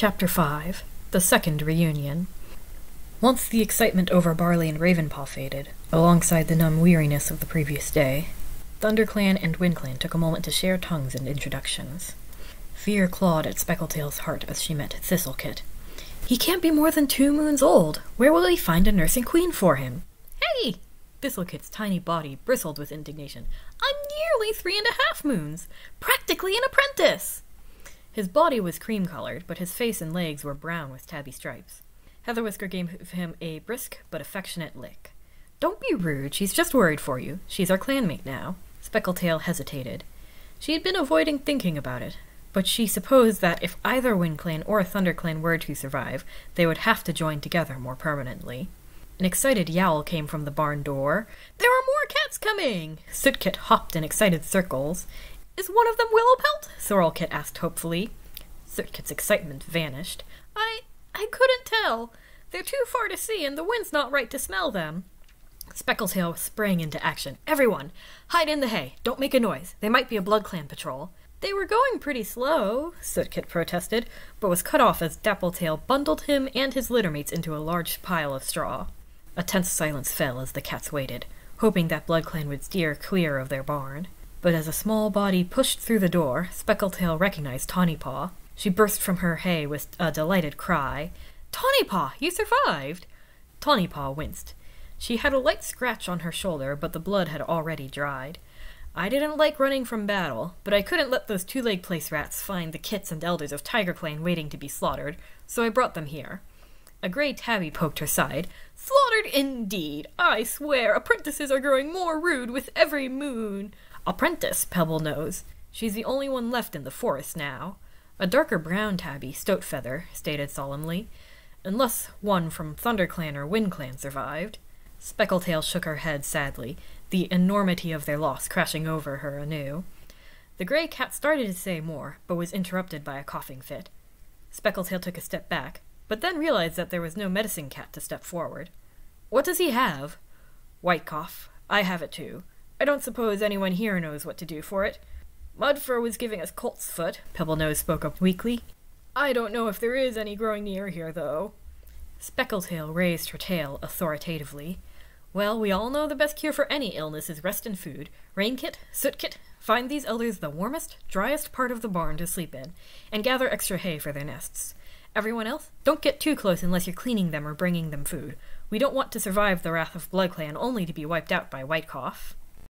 Chapter 5 The Second Reunion Once the excitement over Barley and Ravenpaw faded, alongside the numb weariness of the previous day, ThunderClan and WindClan took a moment to share tongues and introductions. Fear clawed at Speckletail's heart as she met Thistlekit. He can't be more than two moons old. Where will we find a nursing queen for him? Hey! Thistlekit's tiny body bristled with indignation. I'm nearly three and a half moons! Practically an apprentice! His body was cream colored, but his face and legs were brown with tabby stripes. Heatherwhisker gave him a brisk but affectionate lick. Don't be rude, she's just worried for you. She's our clanmate now. Speckletail hesitated. She had been avoiding thinking about it, but she supposed that if either WindClan or ThunderClan were to survive, they would have to join together more permanently. An excited yowl came from the barn door. There are more cats coming! Sootkit hopped in excited circles. Is one of them Willowpelt? Sorrelkit asked hopefully. Sootkit's excitement vanished. I I couldn't tell. They're too far to see, and the wind's not right to smell them. Speckletail sprang into action. Everyone, hide in the hay. Don't make a noise. They might be a Blood Clan patrol. They were going pretty slow, Sootkit protested, but was cut off as Dappletail bundled him and his littermates into a large pile of straw. A tense silence fell as the cats waited, hoping that Blood Clan would steer clear of their barn. But as a small body pushed through the door, Speckletail recognized Tawnypaw. She burst from her hay with a delighted cry. Tawnypaw, you survived! Tawnypaw winced. She had a light scratch on her shoulder, but the blood had already dried. I didn't like running from battle, but I couldn't let those two-leg place rats find the kits and elders of Tiger Clan waiting to be slaughtered, so I brought them here. A gray tabby poked her side. Slaughtered indeed! I swear, apprentices are growing more rude with every moon. Apprentice, Pebble Nose. She's the only one left in the forest now. A darker brown tabby, Stotefeather, stated solemnly. Unless one from ThunderClan or WindClan survived. Speckletail shook her head sadly, the enormity of their loss crashing over her anew. The gray cat started to say more, but was interrupted by a coughing fit. Speckletail took a step back, but then realized that there was no medicine cat to step forward. What does he have? White cough. I have it too. I don't suppose anyone here knows what to do for it. Mudfur was giving us colt's foot, Pebblenose spoke up weakly. I don't know if there is any growing near here, though. Speckletail raised her tail authoritatively. Well, we all know the best cure for any illness is rest and food. Rainkit, Sootkit, find these elders the warmest, driest part of the barn to sleep in, and gather extra hay for their nests. Everyone else, don't get too close unless you're cleaning them or bringing them food. We don't want to survive the wrath of BloodClan only to be wiped out by White Cough.